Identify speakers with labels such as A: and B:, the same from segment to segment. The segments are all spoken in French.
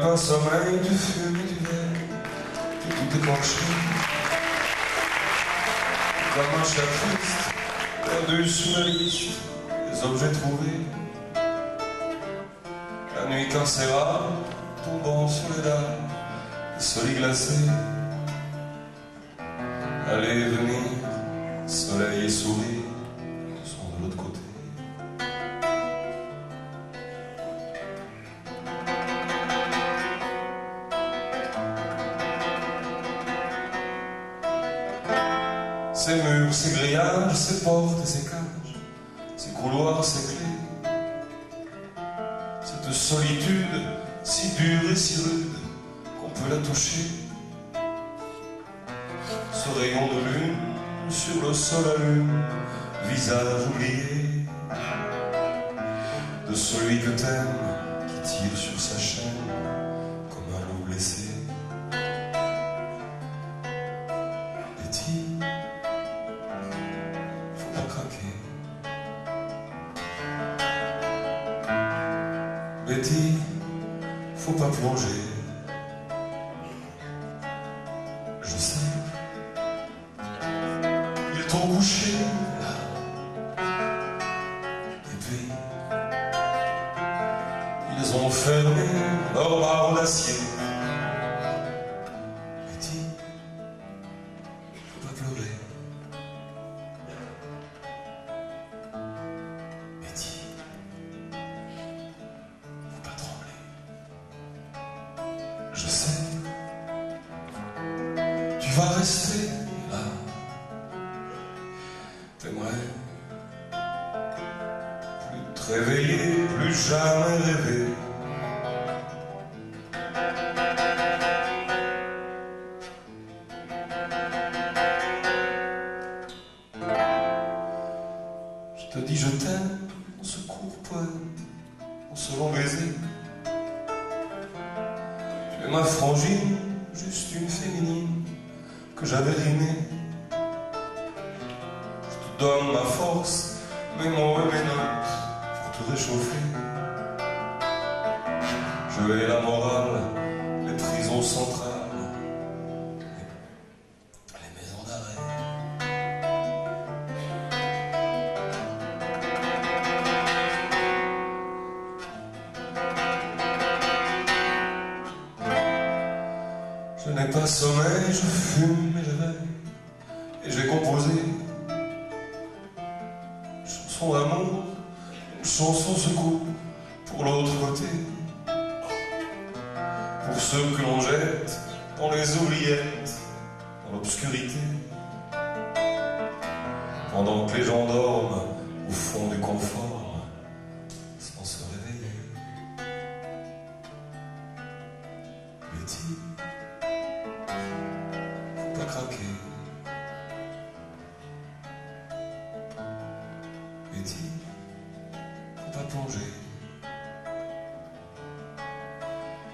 A: pas sommeil, tu fumes et veilles, et tout épanché. Comme un chat triste, perdu sous la liste des objets trouvés. La nuit carcérale, tombant sur les dalles, les solis glacés. Aller et venir, soleil et souris, Ces murs, ces grillages, ces portes et ces cages, ces couloirs, ces clés. Cette solitude si dure et si rude qu'on peut la toucher. Ce rayon de lune sur le sol allume, visage oublié de celui que t'aimes qui tire sur sa chaîne comme un loup blessé. Betty, faut pas plonger. Je sais, il est trop couché là. Et puis, ils ont fermé leur barre d'acier. Je sais, tu vas rester là. T'aimerais plus te réveiller, plus jamais rêver. Je te dis je t'aime, Es ma frangine, juste une féminine que j'avais rimée. Je te donne ma force, mes mots et mes notes pour te réchauffer. Je hais la morale, les prisons centrales, n'ai pas sommeil, je fume et je veille, et j'ai composé une chanson d'amour, une chanson secours pour l'autre côté, pour ceux que l'on jette dans les oubliettes, dans l'obscurité, pendant que les gens dorment au fond du confort, sans se réveiller.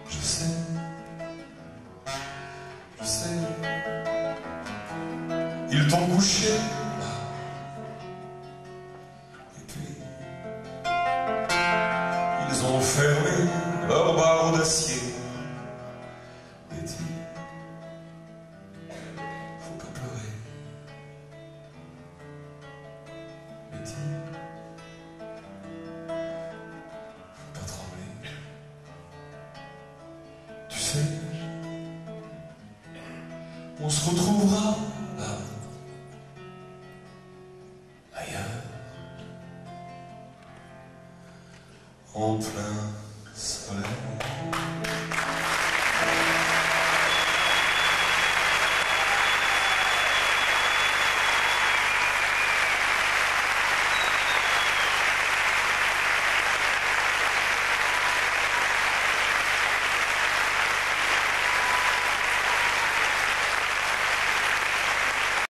A: Je sais, je sais. Ils t'ont couché. Et puis, ils ont fermé leur barre d'acier. on se retrouvera bah, ailleurs, en plein soleil.